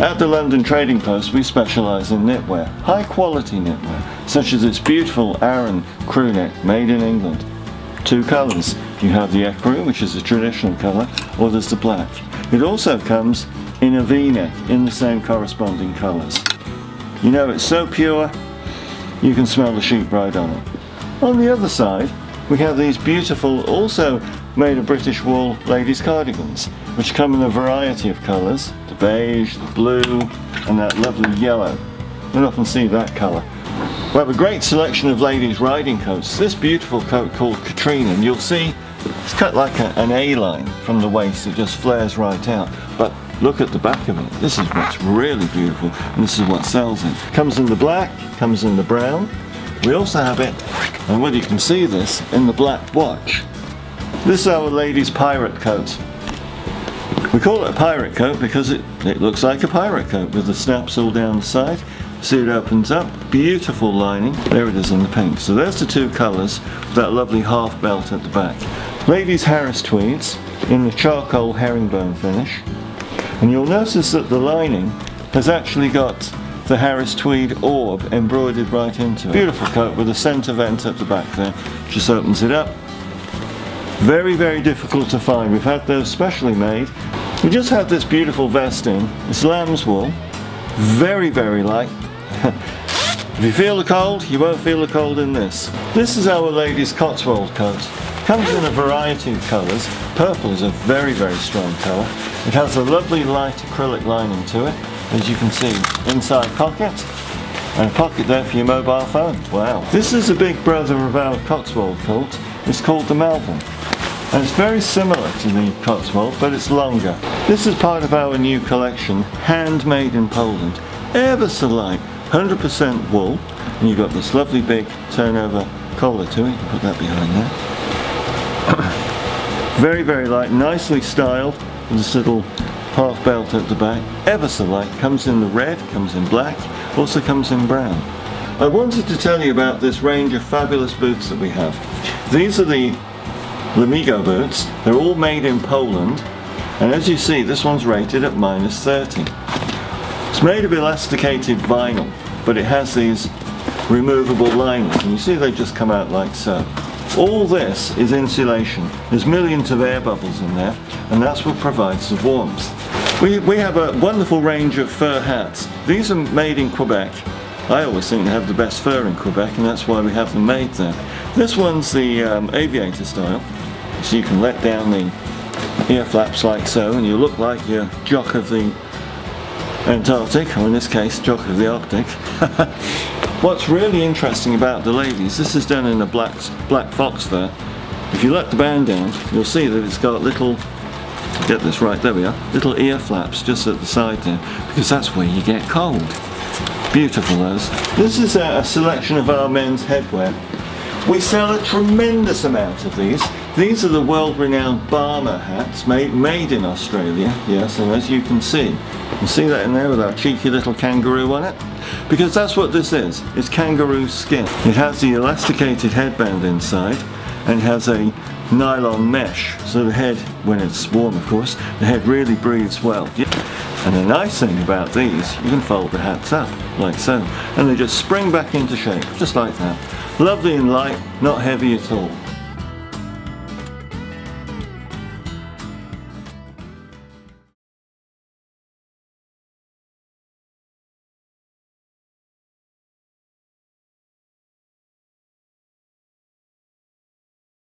At the London Trading Post we specialise in knitwear, high quality knitwear, such as this beautiful Aran crew neck made in England. Two colours, you have the ecru which is the traditional colour, or there's the black. It also comes in a v-neck in the same corresponding colours. You know it's so pure you can smell the sheep right on it. On the other side we have these beautiful, also made of British wool ladies cardigans, which come in a variety of colours, beige, the blue, and that lovely yellow. You don't often see that colour. We have a great selection of ladies riding coats. This beautiful coat called Katrina, and you'll see it's cut like a, an A-line from the waist, it just flares right out. But look at the back of it. This is what's really beautiful, and this is what sells it. Comes in the black, comes in the brown. We also have it, and whether you can see this, in the black watch. This is our ladies' pirate coat. We call it a pirate coat because it, it looks like a pirate coat with the snaps all down the side. See it opens up, beautiful lining. There it is in the pink. So there's the two colours with that lovely half belt at the back. Ladies Harris tweeds in the charcoal herringbone finish. And you'll notice that the lining has actually got the Harris tweed orb embroidered right into it. Beautiful coat with a centre vent at the back there. Just opens it up, very, very difficult to find. We've had those specially made. We just have this beautiful vest in. It's lamb's wool. Very, very light. if you feel the cold, you won't feel the cold in this. This is our ladies Cotswold coat. Comes in a variety of colours. Purple is a very, very strong colour. It has a lovely light acrylic lining to it, as you can see. Inside pocket, and a pocket there for your mobile phone. Wow. This is a big brother of our Cotswold coat. It's called the Melbourne and it's very similar to the Cotswold but it's longer. This is part of our new collection, handmade in Poland, ever so light, 100% wool and you've got this lovely big turnover collar to it, put that behind there. very very light, nicely styled with this little half belt at the back, ever so light, comes in the red, comes in black, also comes in brown. I wanted to tell you about this range of fabulous boots that we have. These are the Lemigo boots. They're all made in Poland and as you see this one's rated at minus 30. It's made of elasticated vinyl but it has these removable linings and you see they just come out like so. All this is insulation. There's millions of air bubbles in there and that's what provides the warmth. We, we have a wonderful range of fur hats. These are made in Quebec. I always think they have the best fur in Quebec and that's why we have them made there. This one's the um, aviator style so you can let down the ear flaps like so and you look like you're jock of the Antarctic, or in this case jock of the Arctic. What's really interesting about the ladies, this is done in a black, black fox fur. If you let the band down, you'll see that it's got little, get this right, there we are, little ear flaps just at the side there, because that's where you get cold. Beautiful those. This is a, a selection of our men's headwear. We sell a tremendous amount of these. These are the world-renowned Barmah hats made, made in Australia, yes, and as you can see, you can see that in there with our cheeky little kangaroo on it, because that's what this is, it's kangaroo skin. It has the elasticated headband inside, and has a nylon mesh, so the head, when it's warm of course, the head really breathes well. And the nice thing about these, you can fold the hats up, like so, and they just spring back into shape, just like that. Lovely and light, not heavy at all.